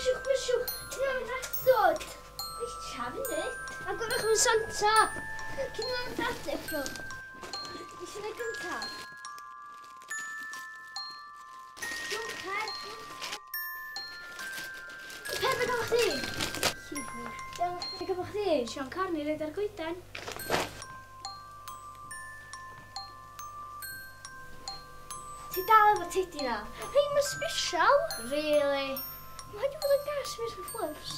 bysiwch, bysiwch, ti'n mynd rathod. Eitha, fi nid. A gwrwch yn Santa. Cyn yn dadu, ffrwm. Eisiau na gyntaf. Gwmper, Pe, Pepper gyfo chdi? Llyfr. Pepper gyfo chdi? Sean Carney, reid ar goedan. Ti dal efo tedi na? Hei, mae'n special. Really? Mae do bod yn gas mis the flows?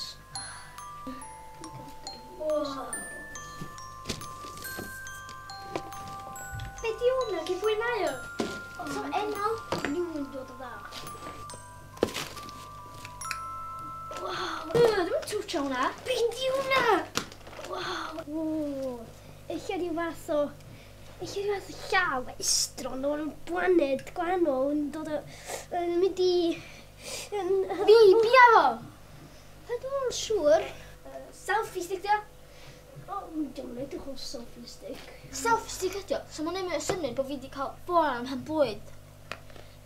Be di hwnna? Gyd fwy na o? Os o'r enol, niwn dod o dda. Waw! Ddim yn twtio hwnna. Be di hwnna? Waw! Eich ar fath o... Eich ar fath o llaw estron o'n blaned gwahanol yn dod o... yn mynd i... Fi, bia fo! Dwi'n siŵr. Selfie stick dio? O, mi dwi'n edrych eich selfie stick. Selfie stick ydio? So mae'n ei symud bod fi wedi cael bora am hen bwyd.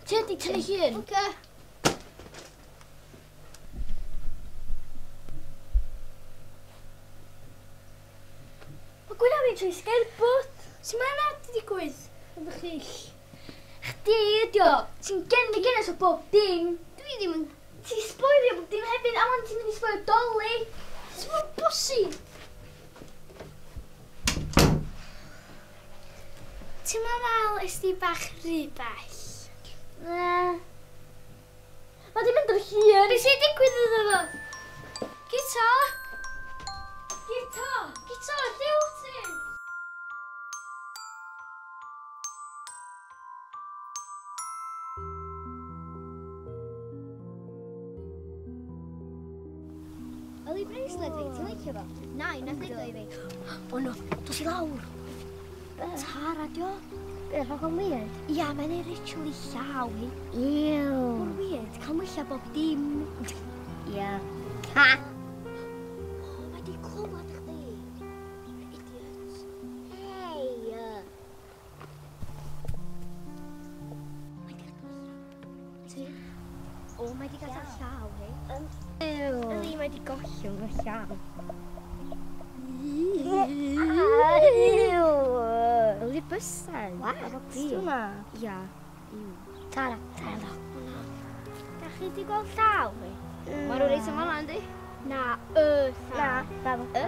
Ti wedi tynnu hun? Oce. Mae gwylio fi trwy sgerbwt. Sut mae'n nad wedi gwyth? Ydych chi'ch? chdi ydi o. Ti'n gen i gynnwys o bob dim. Dwi ddim yn... Ti'n sboilio bob dim hefyd, a wan ti'n ddim yn sboilio doli. Ti'n mynd bosib. Ti'n mynd fel ysdi bach rhywbeth? Na. Mae di mynd o'r hir. Be sy'n digwydd iddo fo? Gito! Gito! Gito, lliw! Fel i bracelet fi, ti'n licio fo? Na, i nath i fi. O no, dos i lawr. Be? Tara, dio. Be, rhaid o'n weird? Ia, mae'n ei ritual i llaw hi. Ew. Mae'n weird, cael mylla bob dim. Ia. Ha! O, mae di clywed O, mae di gadael llaw ni. Ew. Yli, mae di gollwng y llaw. Ew. Yli bysan. Wax, dyma. Ia. Tara, tara. Da chi di gweld llaw ni? Mm. Mae rhywun eisiau fan yndi? Na, y llaw. Na, y,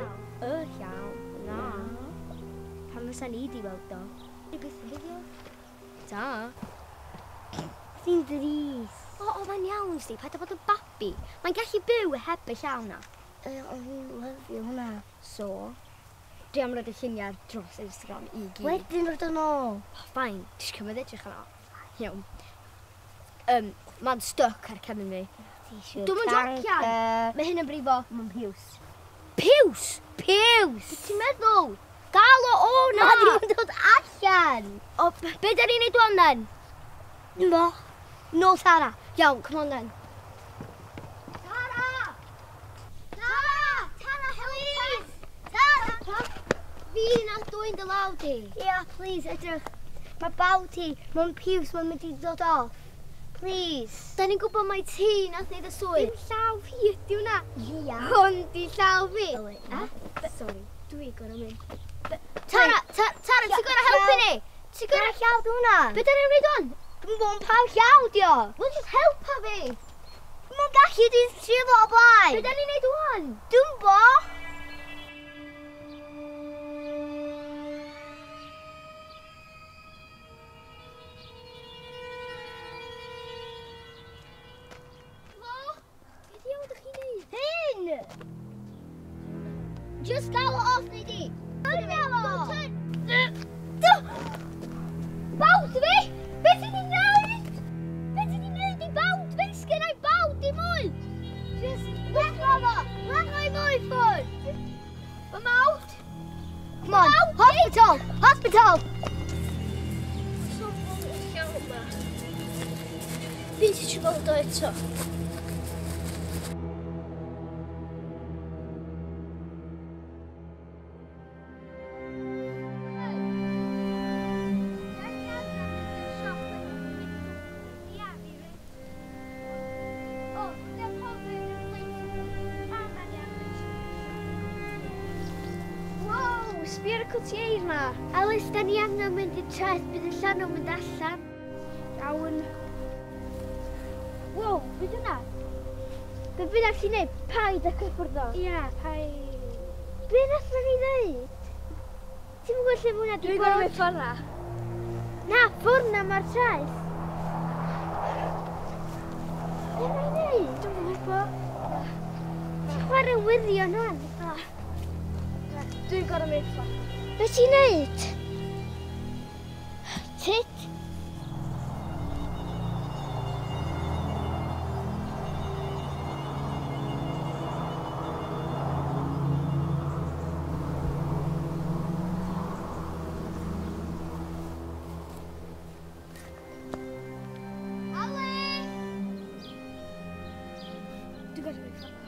y llaw. Na. Pan fysa ni di weld o? Dwi'n gwybod. Da. Ti'n dris. O, o, mae'n iawn, Sti. Paid o bod yn babi. Mae'n gallu byw heb y llaw na. E, o, fi'n lyfio hwnna. So, dwi am roed y lluniau dros Instagram i gyd. Wedyn roed yn ôl. Fain, ti'n cymryd e? edrych yna. Iawn. Um, mae'n stuck ar cefn fi. Dwi'n mynd jocian. Mae hyn yn brifo. Mae'n piws. Piws? Piws! Ti'n meddwl? Gael o o na! Na, ddim yn dod allan! O, be da ni'n ei dwan then? Mo. Nos arall. Iawn, come on then. Tara! Tara! Tara, help us! Tara! Fi na dwy'n dy law di. Ia, yeah, please, edrych. Mae baw ti, mae'n piws, mae'n mynd i ddod off. Please. Da ni'n gwybod mai ti nath neud y swydd. Dim llaw fi ydi hwnna. Ia. Yeah. Hwn di llaw fi. Oh, wait, eh? But, Sorry, dwi gorau mynd. Tara, ta, Tara, ti'n gorau helpu ni? Ti'n gorau llaw hwnna? Be da ni'n rhaid o'n? Dwi'n bod yn pawb iawn, dio. Wel, just helpa fi. Dwi'n bod gallu trio fo o blaen. Be da ni'n neud o'n? Dwi'n bod. Just gael o off, Nidhi. Dwi'n iawn Come on. No, Hospital. Wait. Hospital. Someone help me. Bir çikolata. fi ar y cwtieir na. Elis, da ni angen mynd i'r chest, bydd y llan o'n mynd allan. Iawn. Wow, bydd yna? Be bydd ac ti'n neud? Paid a cyffwrdd o? Ia, paid. Be nath ni ddeud? Ti'n gwybod lle mwna di gweld? Dwi'n gweld fforna. Na, fforna mae'r traeth. Be na'i neud? Dwi'n gwybod. Ti'n chwarae wirion hwn? Ah. Dwi'n gorau mynd ffordd. Be ti'n neud? Tit? Ali! Dwi'n gorau mynd ffordd.